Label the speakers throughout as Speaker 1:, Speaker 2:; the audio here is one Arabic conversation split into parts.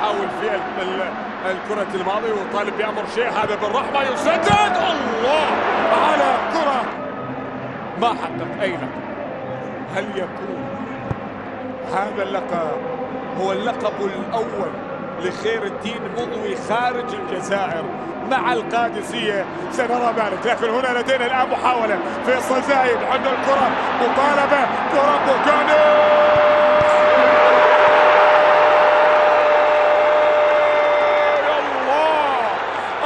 Speaker 1: حاول في الكرة الماضية وطالب بأمر شيء هذا بالرحمة يسدد. الله! على كرة! ما حقق أي لقب هل يكون هذا اللقب هو اللقب الأول لخير الدين مضوي خارج الجزائر مع القادسية؟ سنرى ذلك. لكن هنا لدينا الآن محاولة. فيصل زايد عند الكرة. مطالبة. كرة بوكانو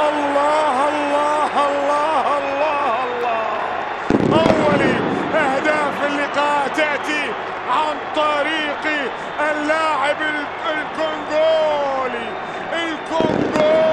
Speaker 1: الله الله الله الله الله أولي أهداف اللقاء تأتي عن طريق اللاعب الكونغولي الكونغولي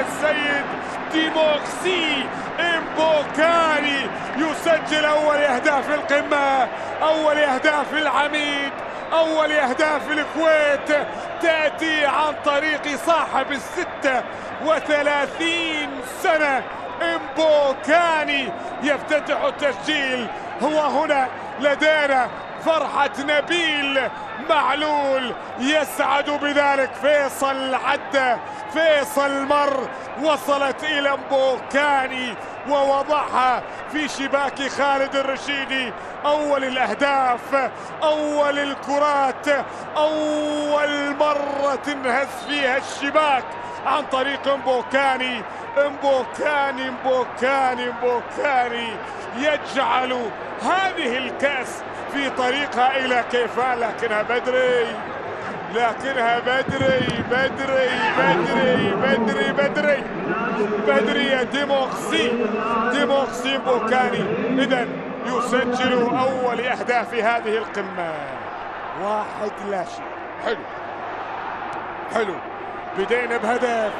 Speaker 1: السيد ديموكسي إمبوكاني. يسجل أول أهداف القمة أول أهداف العميد أول أهداف الكويت. تأتي عن طريق صاحب الستة وثلاثين سنة إمبوكاني. يفتتح التسجيل هو هنا لدينا فرحة نبيل معلول يسعد بذلك فيصل عدى فيصل مر وصلت إلى مبوكاني ووضعها في شباك خالد الرشيدي. أول الأهداف أول الكرات أول مرة تنهز فيها الشباك عن طريق مبوكاني. مبوكاني مبوكاني مبوكاني يجعل هذه الكأس في طريقها إلى كيفان لكنها بدري لكنها بدري بدري بدري بدري بدري بدري يا ديوميرسي ديوميرسي مبوكاني. إذا يسجل أول أهداف هذه القمة. واحد لا شيء. حلو. حلو. بدينا بهدف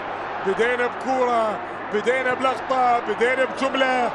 Speaker 1: بدينا بكورة بدينا بلقطة بدينا بجملة.